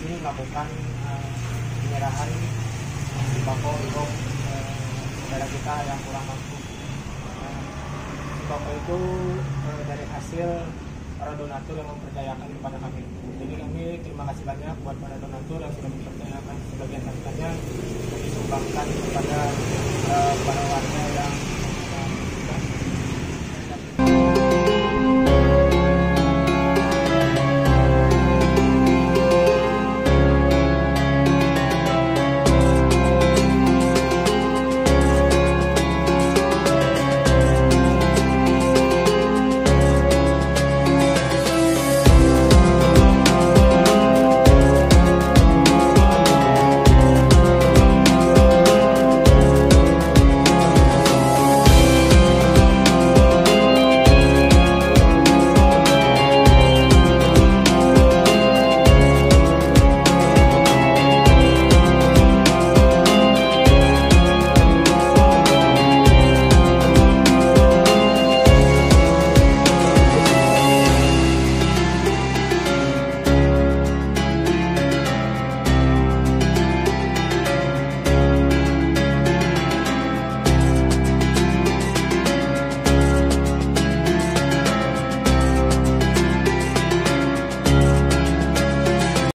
ini melakukan uh, penyerahan sembako untuk eh, saudara kita yang kurang mampu. Eh, uh, sembako itu dari hasil para donatur yang mempercayakan kepada kami. Jadi kami terima kasih banyak buat para donatur yang sudah mempercayakan sebagian hartanya disumbangkan kepada para warga